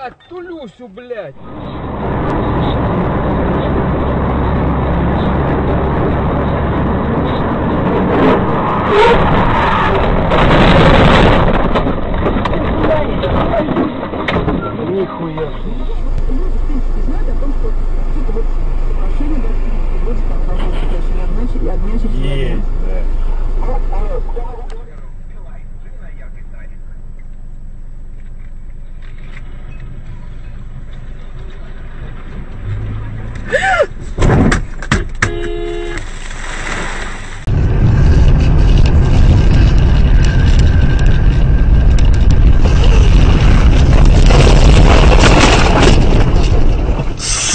Ебать, тулюсю, блядь. Нихуя. Есть, да.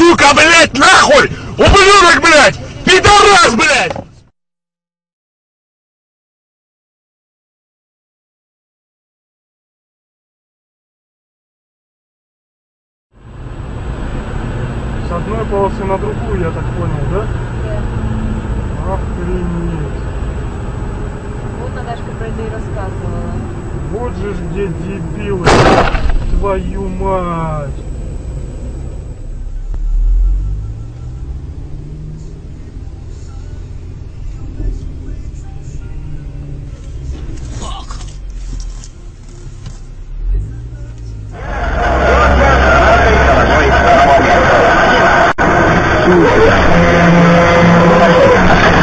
Сука, блядь, нахуй! Ублюдок, блядь! Пидорас, блядь! С одной полосы на другую, я так понял, да? Охренеть. Вот Наташка про это и рассказывала. Вот же ж где дебилы. Твою мать. よろしくお願いします。